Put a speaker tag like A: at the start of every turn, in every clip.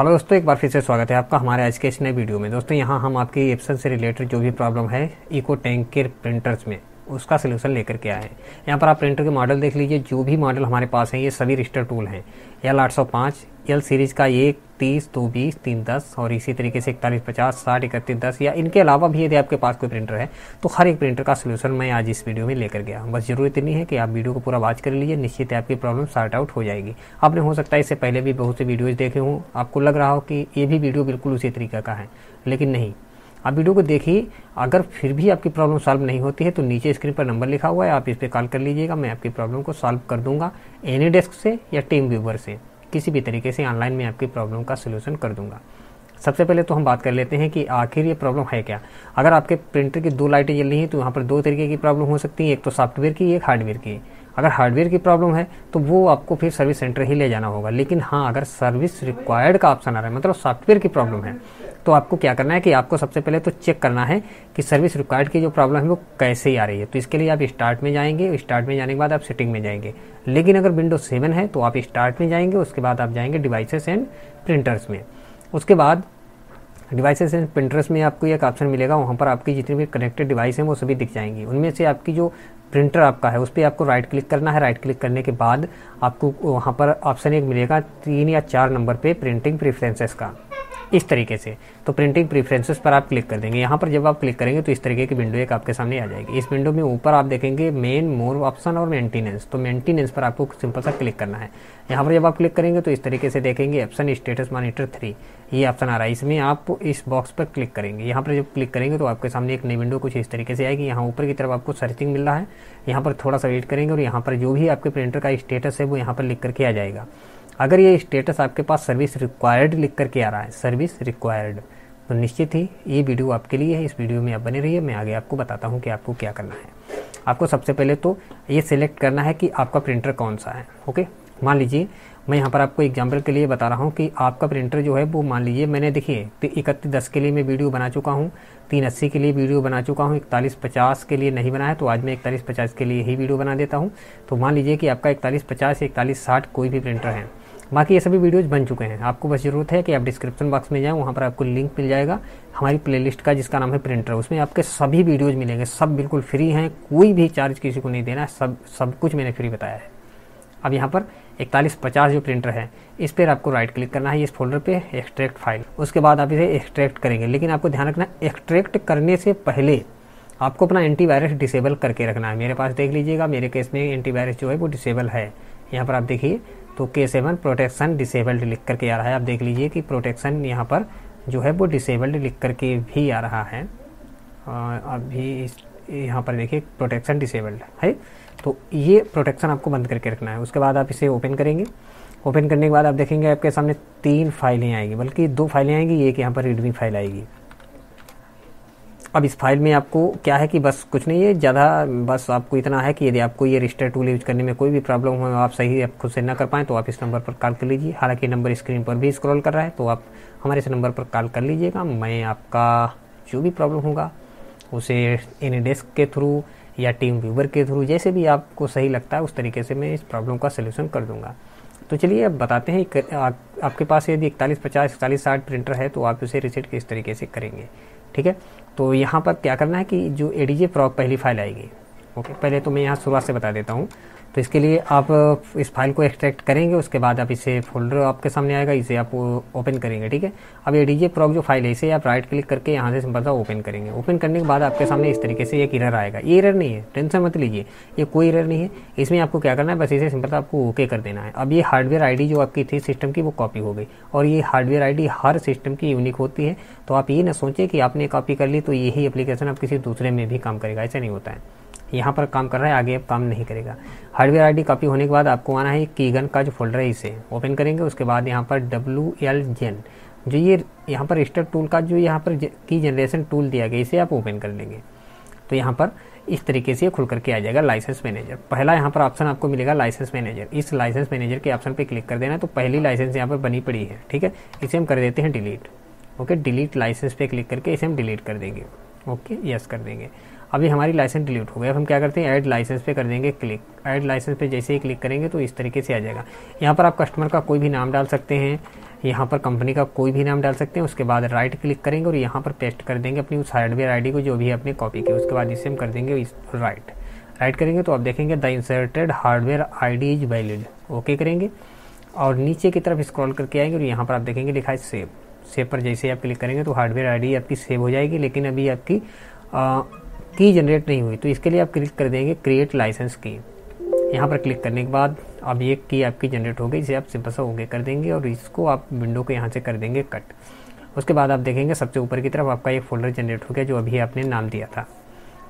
A: Hello दोस्तों, एक बार फिर से स्वागत है आपका हमारे आज के इस नए वीडियो में। दोस्तों, यहाँ हम आपकी एप्सन से रिलेटेड जो भी प्रॉब्लम है इको टैंक के प्रिंटर्स में। उसका सोल्यूशन लेकर के आए हैं। यहाँ पर आप प्रिंटर के मॉडल देख लीजिए, जो भी मॉडल हमारे पास हैं, ये सभी रिस्टर टूल हैं। एल आठ सौ पाँच एल सीरीज़ का एक, तीस, दो बीस, तीन दस, और इसी तरीके से इकतालीस, पचास, साठ, इकतीस, दस, या इनके अलावा भी यदि आपके पास कोई प्रिंटर है तो हर एक प्रिंटर का सोल्यूशन मैं आज इस वीडियो में लेकर गया बस ज़रूरत इतनी है कि आप वीडियो को पूरा वाच कर लीजिए, निश्चित आपकी प्रॉब्लम सॉर्ट आउट हो जाएगी। आपने हो सकता है इससे पहले भी बहुत से वीडियोज़ देखे हों। आपको लग रहा हो कि ये भी वीडियो बिल्कुल उसी तरीके का है, लेकिन नहीं। आप वीडियो को देखिए। अगर फिर भी आपकी प्रॉब्लम सॉल्व नहीं होती है तो नीचे स्क्रीन पर नंबर लिखा हुआ है, आप इस पर कॉल कर लीजिएगा। मैं आपकी प्रॉब्लम को सॉल्व कर दूँगा एनी डेस्क से या टीम व्यूवर से। किसी भी तरीके से ऑनलाइन में आपकी प्रॉब्लम का सोल्यूशन कर दूँगा। सबसे पहले तो हम बात कर लेते हैं कि आखिर ये प्रॉब्लम है क्या? अगर आपके प्रिंटर की दो लाइटें जल रही हैं तो यहाँ पर दो तरीके की प्रॉब्लम हो सकती है। एक तो सॉफ्टवेयर की, एक हार्डवेयर की। अगर हार्डवेयर की प्रॉब्लम है तो वो आपको फिर सर्विस सेंटर ही ले जाना होगा। लेकिन हाँ अगर सर्विस रिक्वायर्ड का ऑप्शन आ रहा है मतलब सॉफ्टवेयर की प्रॉब्लम है तो आपको क्या करना है कि आपको सबसे पहले तो चेक करना है कि सर्विस रिक्वायर्ड की जो प्रॉब्लम है वो कैसे ही आ रही है। तो इसके लिए आप स्टार्ट में जाएँगे स्टार्ट में जाने के बाद आप सेटिंग में जाएँगे। लेकिन अगर विंडो सेवन है तो आप स्टार्ट में जाएँगे, उसके बाद आप जाएँगे डिवाइसेस एंड प्रिंटर्स में। उसके बाद डिवाइसेस एंड प्रिंटर्स में आपको एक ऑप्शन मिलेगा, वहाँ पर आपकी जितनी भी कनेक्टेड डिवाइस हैं, वो सभी दिख जाएँगी। उनमें से आपकी जो प्रिंटर आपका है, उस पर आपको राइट क्लिक करना है। राइट क्लिक करने के बाद आपको वहाँ पर ऑप्शन एक मिलेगा, तीन या चार नंबर पे प्रिंटिंग प्रेफरेंसेस का। इस तरीके से। तो प्रिंटिंग प्रीफरेंसेस पर आप क्लिक कर देंगे। यहाँ पर जब आप क्लिक करेंगे तो इस तरीके की विंडो एक आपके सामने आ जाएगी। इस विंडो में ऊपर आप देखेंगे मेन मोर ऑप्शन और मेंटेनेंस तो मेंटेनेंस पर आपको सिंपल सा क्लिक करना है। यहाँ पर जब आप क्लिक करेंगे तो इस तरीके से देखेंगे ऑप्शन स्टेटस मॉनिटर थ्री ये ऑप्शन आ रहा है। इसमें आप इस बॉक्स पर क्लिक करेंगे। यहाँ पर जब क्लिक करेंगे तो आपके सामने एक नई विंडो कुछ इस तरीके से आएगी। यहाँ ऊपर की तरफ़ आपको सर्चिंग मिल रहा है। यहाँ पर थोड़ा सा वेट करेंगे और यहाँ पर जो भी आपके प्रिंटर का स्टेटस है वो यहाँ पर लिख करके आ जाएगा। अगर ये स्टेटस आपके पास सर्विस रिक्वायर्ड लिख करके आ रहा है सर्विस रिक्वायर्ड तो निश्चित ही ये वीडियो आपके लिए है। इस वीडियो में आप बने रहिए, मैं आगे आपको बताता हूँ कि आपको क्या करना है। आपको सबसे पहले तो ये सिलेक्ट करना है कि आपका प्रिंटर कौन सा है ओके मान लीजिए, मैं यहाँ पर आपको एग्ज़ाम्पल के लिए बता रहा हूँ कि आपका प्रिंटर जो है, वो मान लीजिए मैंने देखिए तो इकतीस दस के लिए मैं वीडियो बना चुका हूँ, तीन अस्सी के लिए वीडियो बना चुका हूँ, इकतालीस पचास के लिए नहीं बनाया तो आज मैं इकतालीस पचास के लिए ही वीडियो बना देता हूँ। तो मान लीजिए कि आपका इकतालीस पचास या इकतालीस साठ कोई भी प्रिंटर है। बाकी ये सभी वीडियोज़ बन चुके हैं। आपको बस ज़रूरत है कि आप डिस्क्रिप्शन बॉक्स में जाएँ, वहाँ पर आपको लिंक मिल जाएगा। हमारी प्लेलिस्ट का, जिसका नाम है प्रिंटर उसमें आपके सभी वीडियोज़ मिलेंगे। सब बिल्कुल फ्री हैं, कोई भी चार्ज किसी को नहीं देना है सब सब कुछ मैंने फ्री बताया है। अब यहाँ पर इकतालीस पचास जो प्रिंटर है, इस पर आपको राइट क्लिक करना है, इस फोल्डर पे एक्सट्रैक्ट फ़ाइल उसके बाद आप इसे एक्सट्रैक्ट करेंगे। लेकिन आपको ध्यान रखना एक्सट्रैक्ट करने से पहले आपको अपना एंटीवायरस डिसेबल करके रखना है। मेरे पास देख लीजिएगा, मेरे केस में एंटीवायरस जो है वो डिसेबल है। यहाँ पर आप देखिए तो के सेवन प्रोटेक्शन डिसेबल्ड लिख करके आ रहा है। आप देख लीजिए कि प्रोटेक्शन यहाँ पर जो है वो डिसेबल्ड लिख करके भी आ रहा है। अभी इस, यहाँ पर देखिए प्रोटेक्शन डिसेबल्ड है। तो ये प्रोटेक्शन आपको बंद करके रखना है। उसके बाद आप इसे ओपन करेंगे। ओपन करने के बाद आप देखेंगे आपके सामने तीन फाइलें आएँगी, बल्कि दो फाइलें आएँगी, एक यहाँ पर रीडमी फ़ाइल आएगी। अब इस फ़ाइल में आपको क्या है कि बस कुछ नहीं है, ज़्यादा बस आपको इतना है कि यदि आपको ये रजिस्टर टूल यूज़ करने में कोई भी प्रॉब्लम हो, आप सही आप खुद से ना कर पाएँ तो आप इस नंबर पर कॉल कर लीजिए। हालाँकि नंबर स्क्रीन पर भी स्क्रॉल कर रहा है तो आप हमारे इस नंबर पर कॉल कर लीजिएगा। मैं आपका जो भी प्रॉब्लम होगा, उसे इन डेस्क के थ्रू या टीम व्यूवर के थ्रू जैसे भी आपको सही लगता है, उस तरीके से मैं इस प्रॉब्लम का सोल्यूशन कर दूँगा। तो चलिए अब बताते हैं आपके पास यदि इकतालीस पचास, इकतालीस साठ प्रिंटर है तो आप उसे रिसेट किस तरीके से करेंगे? ठीक है? तो यहाँ पर क्या करना है कि जो ए डी जे पहली फ़ाइल आएगी ओके पहले तो मैं यहाँ शुरुआत से बता देता हूँ। तो इसके लिए आप इस फ़ाइल को एक्सट्रैक्ट करेंगे, उसके बाद आप इसे फोल्डर आपके सामने आएगा, इसे आप ओपन करेंगे, ठीक है? अब ये डीजे प्रॉक जो फ़ाइल है, इसे आप राइट क्लिक करके यहाँ से सिंपल सा ओपन करेंगे। ओपन करने के बाद आपके सामने इस तरीके से एक इरर आएगा। ये इरर नहीं है, टेंशन मत लीजिए, ये कोई इरर नहीं है। इसमें आपको क्या करना है, बस इसे सिंपल सा आपको ओके कर देना है। अब ये हार्डवेयर आईडी जो आपकी थी सिस्टम की, वो कॉपी हो गई। और ये हार्डवेयर आईडी हर सिस्टम की यूनिक होती है। तो आप ये ना सोचें कि आपने कॉपी कर ली तो यही एप्लीकेशन आप किसी दूसरे में भी काम करेगा, ऐसा नहीं होता है। यहाँ पर काम कर रहा है, आगे अब काम नहीं करेगा। हार्डवेयर आईडी कॉपी होने के बाद आपको आना है कीगन का जो फोल्डर है इसे। ओपन करेंगे, उसके बाद यहाँ पर डब्ल्यू एल जेन जो ये यहाँ पर रजिस्टर टूल का जो यहाँ पर की जनरेशन टूल दिया गया, इसे आप ओपन कर लेंगे। तो यहाँ पर इस तरीके से खुल करके आ जाएगा लाइसेंस मैनेजर पहला यहाँ पर ऑप्शन आपको मिलेगा लाइसेंस मैनेजर इस लाइसेंस मैनेजर के ऑप्शन पे क्लिक कर देना तो पहली लाइसेंस यहाँ पर बनी पड़ी है, ठीक है? इसे हम कर देते हैं डिलीट ओके डिलीट लाइसेंस पे क्लिक करके इसे हम डिलीट कर देंगे। ओके यस कर देंगे। अभी हमारी लाइसेंस डिलीट हो गई। अब हम क्या करते हैं? ऐड लाइसेंस पे कर देंगे क्लिक ऐड लाइसेंस पे जैसे ही क्लिक करेंगे तो इस तरीके से आ जाएगा। यहाँ पर आप कस्टमर का कोई भी नाम डाल सकते हैं। यहाँ पर कंपनी का कोई भी नाम डाल सकते हैं। उसके बाद राइट क्लिक करेंगे और यहाँ पर पेस्ट कर देंगे अपनी उस हार्डवेयर आईडी को जो भी आपने कॉपी की। उसके बाद इसे हम कर देंगे राइट राइट करेंगे तो आप देखेंगे the inserted hardware ID is valid okay करेंगे। और नीचे की तरफ़ स्क्रॉल करके आएँगे और यहाँ पर आप देखेंगे लिखा है सेव सेव पर जैसे आप क्लिक करेंगे तो हार्डवेयर आईडी आपकी सेव हो जाएगी। लेकिन अभी आपकी की जनरेट नहीं हुई तो इसके लिए आप क्लिक कर देंगे क्रिएट लाइसेंस की यहाँ पर क्लिक करने के बाद अब ये की आपकी जनरेट हो गई, इसे आप सिंपल सा ओके कर देंगे और इसको आप विंडो को यहाँ से कर देंगे कट उसके बाद आप देखेंगे सबसे ऊपर की तरफ़ आपका एक फोल्डर जनरेट हो गया जो अभी आपने नाम दिया था।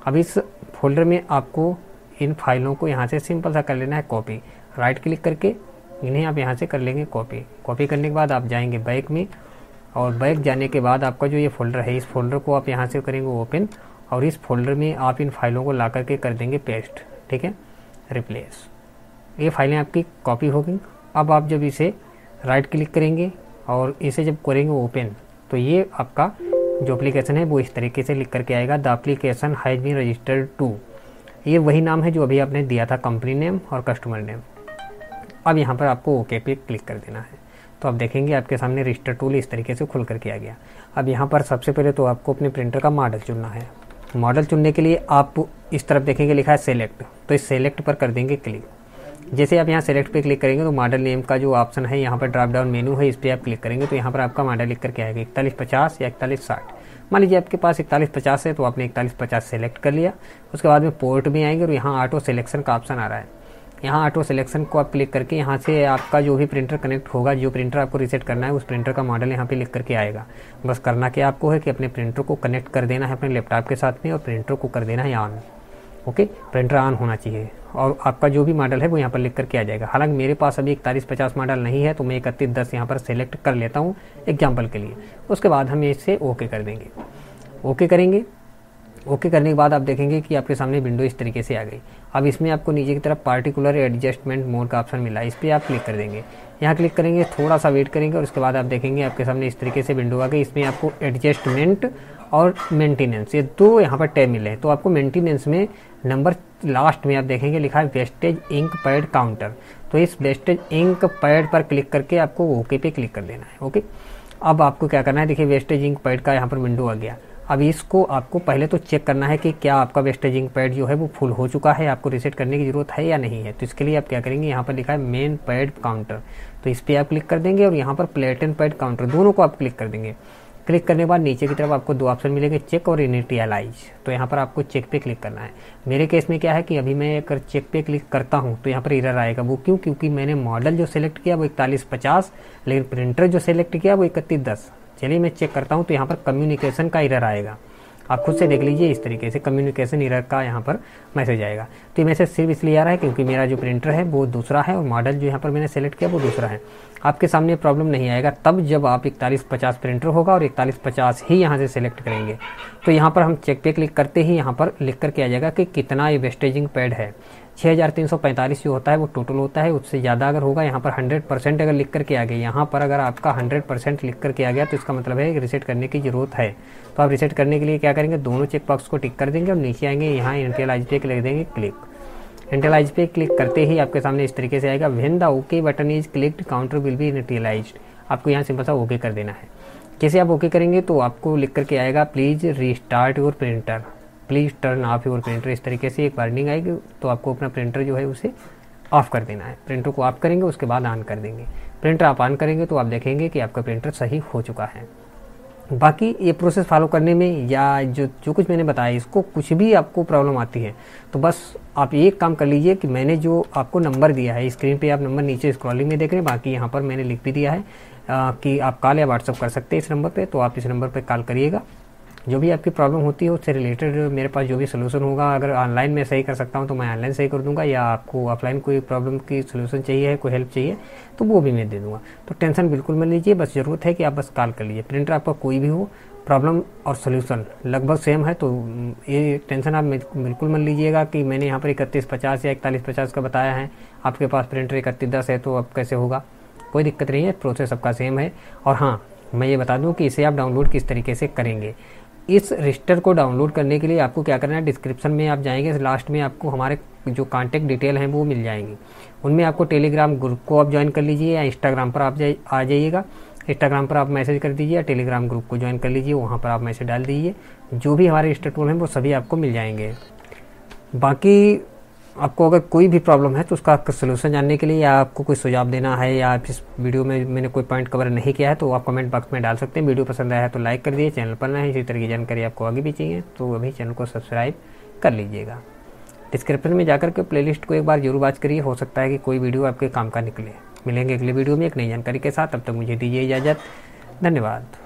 A: अब इस फोल्डर में आपको इन फाइलों को यहाँ से सिंपल सा कर लेना है कॉपी राइट क्लिक करके इन्हें आप यहाँ से कर लेंगे कॉपी कॉपी करने के बाद आप जाएँगे बैक में और बैक जाने के बाद आपका जो ये फोल्डर है, इस फोल्डर को आप यहाँ से करेंगे ओपन और इस फोल्डर में आप इन फाइलों को ला करके कर देंगे पेस्ट, ठीक है? रिप्लेस ये फाइलें आपकी कॉपी होगी। अब आप जब इसे राइट क्लिक करेंगे और इसे जब करेंगे ओपन तो ये आपका जो एप्लीकेशन है वो इस तरीके से लिख करके आएगा the application has been registered to ये वही नाम है जो अभी आपने दिया था कंपनी नेम और कस्टमर नेम अब यहाँ पर आपको ओके पे क्लिक कर देना है। तो आप देखेंगे आपके सामने रजिस्टर टूल इस तरीके से खुल करके आ गया। अब यहाँ पर सबसे पहले तो आपको अपने प्रिंटर का मॉडल चुनना है। मॉडल चुनने के लिए आप इस तरफ़ देखेंगे लिखा है सेलेक्ट तो इस सेलेक्ट पर कर देंगे क्लिक जैसे आप यहाँ सेलेक्ट पर क्लिक करेंगे तो मॉडल नेम का जो ऑप्शन है, यहाँ पर ड्रॉप डाउन मेनू है, इस पर आप क्लिक करेंगे तो यहाँ पर आपका मॉडल लिख करके आएगा इकतालीस पचास या इकतालीस साठ। मान लीजिए आपके पास इकतालीस पचास है तो आपने इकतालीस पचास सेलेक्ट कर लिया। उसके बाद में पोर्ट में आएँगे और यहाँ ऑटो सेलेक्शन का ऑप्शन आ रहा है। यहाँ ऑटो सिलेक्शन को आप क्लिक करके यहाँ से आपका जो भी प्रिंटर कनेक्ट होगा, जो प्रिंटर आपको रिसेट करना है, उस प्रिंटर का मॉडल यहाँ पे लिख करके आएगा। बस करना क्या आपको है कि अपने प्रिंटर को कनेक्ट कर देना है अपने लैपटॉप के साथ में और प्रिंटर को कर देना है ऑन ओके प्रिंटर ऑन होना चाहिए। और आपका जो भी मॉडल है, वो यहाँ पर लिख करके आ जाएगा। हालाँकि मेरे पास अभी इकतालीस पचास मॉडल नहीं है तो मैं इकतीस दस यहाँ पर सेलेक्ट कर लेता हूँ एग्ज़ाम्पल के लिए। उसके बाद हम इसे ओके कर देंगे। ओके करेंगे। ओके करने के बाद आप देखेंगे कि आपके सामने विंडो इस तरीके से आ गई। अब इसमें आपको नीचे की तरफ़ पार्टिकुलर एडजस्टमेंट मोड का ऑप्शन मिला। इस पर आप क्लिक कर देंगे। यहाँ क्लिक करेंगे, थोड़ा सा वेट करेंगे और उसके बाद आप देखेंगे आपके सामने इस तरीके से विंडो आ गई। इसमें आपको एडजस्टमेंट और मेंटेनेंस ये दो यहाँ पर टैब मिले हैं। तो आपको मेंटेनेंस में नंबर लास्ट में आप देखेंगे लिखा है वेस्टेज इंक पैड काउंटर तो इस वेस्टेज इंक पैड पर क्लिक करके आपको ओके पे क्लिक कर देना है। ओके? अब आपको क्या करना है? देखिए वेस्टेज इंक पैड का यहाँ पर विंडो आ गया। अब इसको आपको पहले तो चेक करना है कि क्या आपका वेस्टेजिंग पैड जो है वो फुल हो चुका है, आपको रिसेट करने की ज़रूरत है या नहीं है। तो इसके लिए आप क्या करेंगे, यहाँ पर लिखा है मेन पैड काउंटर तो इस पर आप क्लिक कर देंगे और यहाँ पर प्लेटन पैड काउंटर दोनों को आप क्लिक कर देंगे। क्लिक करने के बाद नीचे की तरफ़ आपको दो ऑप्शन मिलेंगे चेक और इनिटियलाइज तो यहाँ पर आपको चेक पे क्लिक करना है। मेरे केस में क्या है कि अभी मैं अगर चेक पे क्लिक करता हूँ तो यहाँ पर इरर आएगा। वो क्यों? क्योंकि मैंने मॉडल जो सिलेक्ट किया वो इकतालीस पचास, लेकिन प्रिंटर जो सिलेक्ट किया वो इकतीस दस। चलिए मैं चेक करता हूँ तो यहाँ पर कम्युनिकेशन का इरर आएगा। आप खुद से देख लीजिए, इस तरीके से कम्युनिकेशन इरर का यहाँ पर मैसेज आएगा। तो ये मैसेज सिर्फ़ इसलिए आ रहा है क्योंकि मेरा जो प्रिंटर है, वो दूसरा है और मॉडल जो यहाँ पर मैंने सेलेक्ट किया, वो दूसरा है। आपके सामने प्रॉब्लम नहीं आएगा, तब जब आप इकतालीस पचास प्रिंटर होगा और इकतालीस पचास ही यहाँ से सिलेक्ट करेंगे। तो यहाँ पर हम चेक पे क्लिक करते ही यहाँ पर लिख करके आ जाएगा कि कितना ये वेस्टेजिंग पैड है। 6345 जो होता है वो टोटल होता है। उससे ज़्यादा अगर होगा, यहाँ पर 100 परसेंट अगर लिख करके आ गया यहाँ पर अगर आपका 100 परसेंट लिख करके आ गया तो इसका मतलब है रिसेट करने की ज़रूरत है। तो आप रिसेट करने के लिए क्या करेंगे? दोनों चेक बॉक्स को टिक कर देंगे और नीचे आएँगे, यहाँ इंटेलाइज पे लिख देंगे क्लिक इंटेलाइज पे क्लिक करते ही आपके सामने इस तरीके से आएगा when the okay button is clicked counter will be initialize आपको यहाँ सिंपल सा ओके कर देना है। जैसे आप ओके करेंगे? तो आपको लिख करके आएगा please restart your printer please turn off your printer इस तरीके से एक वार्निंग आएगी तो आपको अपना प्रिंटर जो है उसे ऑफ़ कर देना है। प्रिंटर को ऑफ़ करेंगे उसके बाद ऑन कर देंगे। प्रिंटर आप ऑन करेंगे तो आप देखेंगे कि आपका प्रिंटर सही हो चुका है। बाकी ये प्रोसेस फॉलो करने में या जो जो कुछ मैंने बताया इसको कुछ भी आपको प्रॉब्लम आती है तो बस आप एक काम कर लीजिए कि मैंने जो आपको नंबर दिया है स्क्रीन पे आप नंबर नीचे स्क्रॉलिंग में देख रहे हैं बाकी यहाँ पर मैंने लिख भी दिया है आ, कि आप कॉल या व्हाट्सअप कर सकते हैं इस नंबर पे तो आप इस नंबर पे कॉल करिएगा। जो भी आपकी प्रॉब्लम होती है, उससे रिलेटेड मेरे पास जो भी सोल्यूशन होगा, अगर ऑनलाइन में सही कर सकता हूँ तो मैं ऑनलाइन सही कर दूँगा, या आपको ऑफलाइन कोई प्रॉब्लम की सोल्यूशन चाहिए है, कोई हेल्प चाहिए तो वो भी मैं दे दूँगा। तो टेंशन बिल्कुल मत लीजिए, बस ज़रूरत है कि आप बस कॉल कर लीजिए। प्रिंटर आपका कोई भी हो प्रॉब्लम और सोल्यूशन लगभग सेम है तो ये टेंशन आप बिल्कुल मत लीजिएगा कि मैंने यहाँ पर इकतीस पचास या इकतालीस पचास का बताया है, आपके पास प्रिंटर इकतीस दस है तो अब कैसे होगा? कोई दिक्कत नहीं है प्रोसेस सबका सेम है। और हाँ मैं ये बता दूँ कि इसे आप डाउनलोड किस तरीके से करेंगे। इस रजिस्टर को डाउनलोड करने के लिए आपको क्या करना है डिस्क्रिप्शन में आप जाएँगे लास्ट में आपको हमारे जो कांटेक्ट डिटेल हैं वो मिल जाएँगी। उनमें आपको टेलीग्राम ग्रुप को आप ज्वाइन कर लीजिए या इंस्टाग्राम पर आप आ जाइएगा। इंस्टाग्राम पर आप मैसेज कर दीजिए या टेलीग्राम ग्रुप को ज्वाइन कर लीजिए, वहाँ पर आप मैसेज डाल दीजिए। जो भी हमारे इंस्टा टूल हैं वो सभी आपको मिल जाएँगे। बाकी आपको अगर कोई भी प्रॉब्लम है तो उसका सोल्यूशन जानने के लिए या आपको कोई सुझाव देना है या इस वीडियो में मैंने कोई पॉइंट कवर नहीं किया है तो आप कमेंट बॉक्स में डाल सकते हैं। वीडियो पसंद आया है तो लाइक कर दिए चैनल पर नए इसी तरह की जानकारी आपको आगे भी चाहिए तो अभी चैनल को सब्सक्राइब कर लीजिएगा। डिस्क्रिप्शन में जाकर के प्लेलिस्ट को एक बार ज़रूर बात करिए। हो सकता है कि कोई वीडियो आपके काम का निकले। मिलेंगे अगले वीडियो में एक नई जानकारी के साथ। तब तक मुझे दीजिए इजाज़त। धन्यवाद।